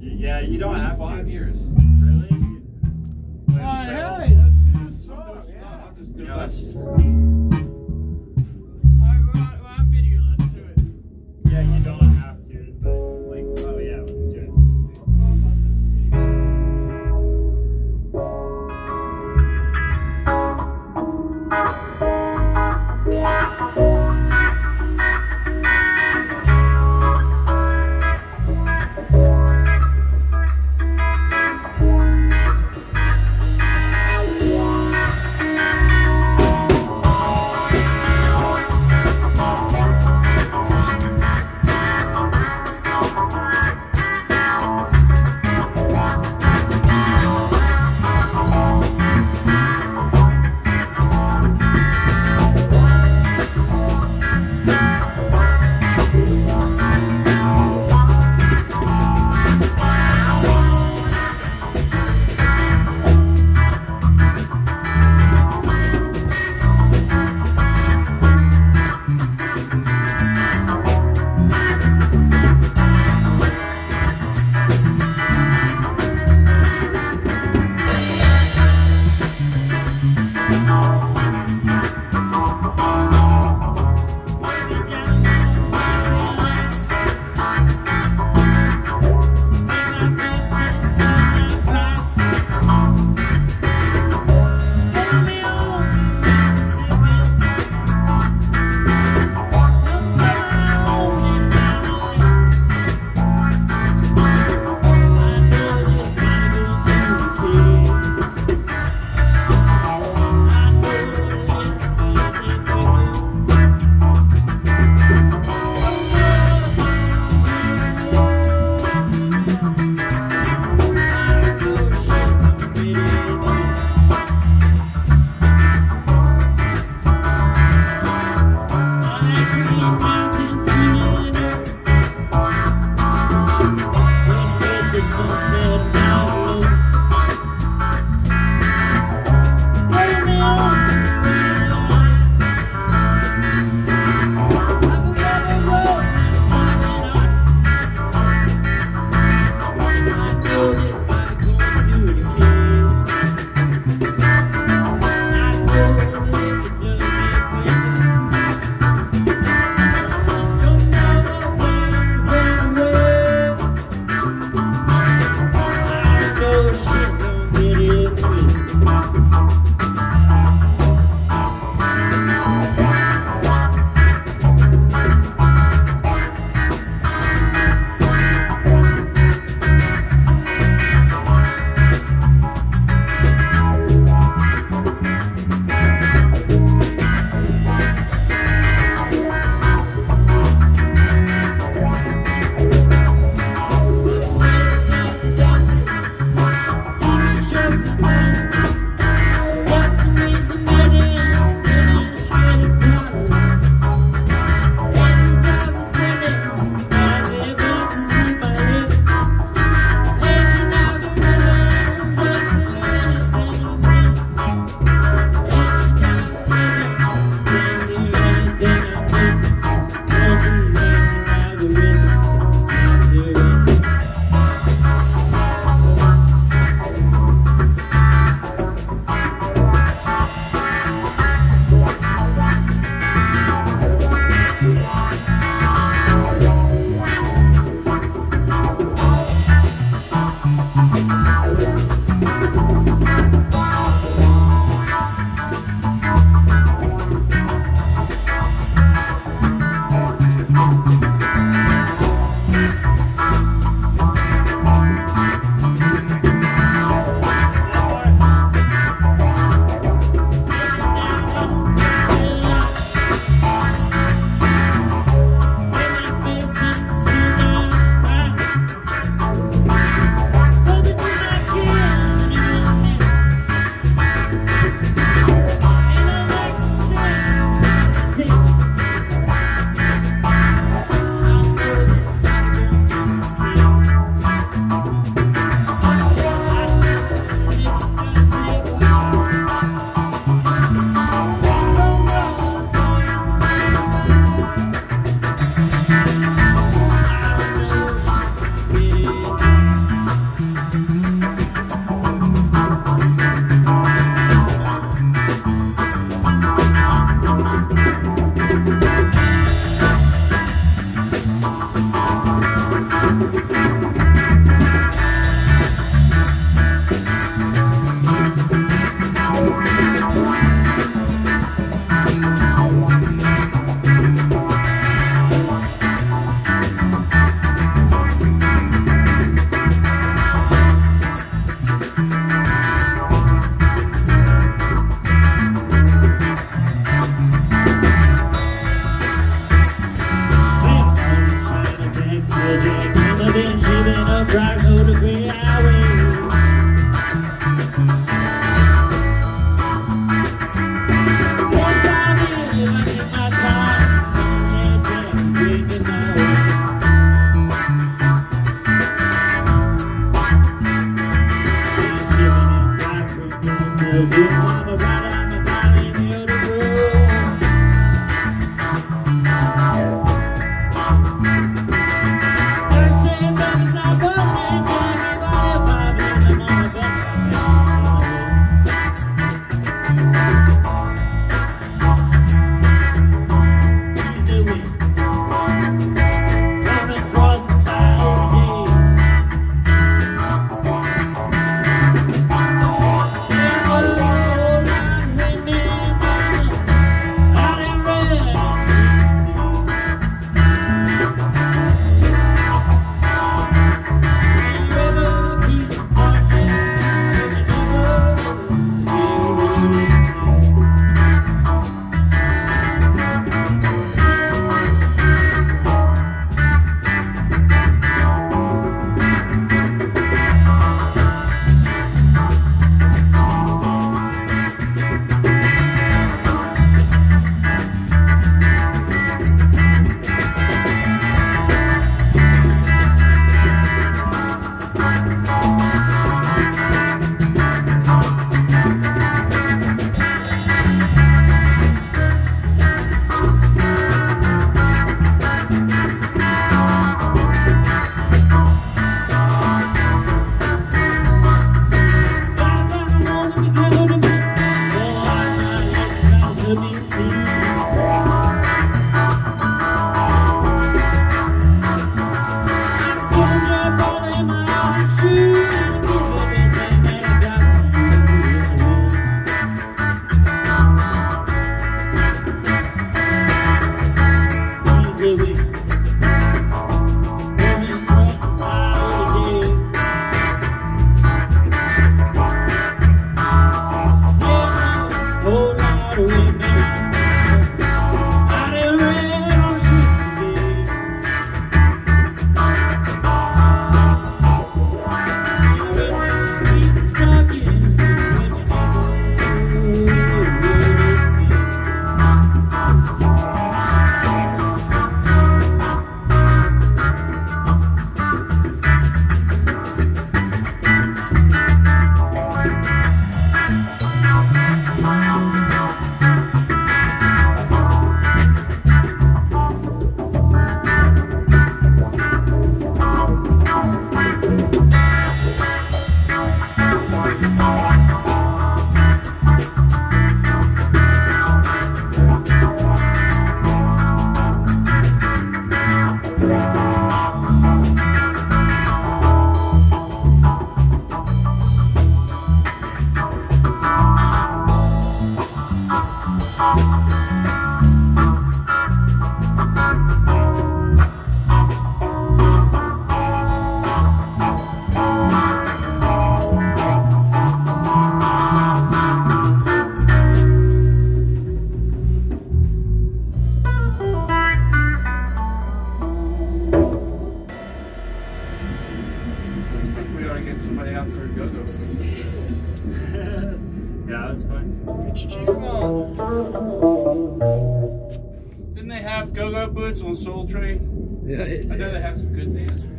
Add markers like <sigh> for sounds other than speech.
Yeah, you don't have Five to. years. Really? Oh, hey, let's do this song. Yeah. I'll just do Yeah, this. Bye. Think we ought to get somebody out for a go-go. <laughs> yeah, that was fun. Get your chicken on. Didn't they have go-go boots on Soul Train? Yeah, I know they have some good dancers.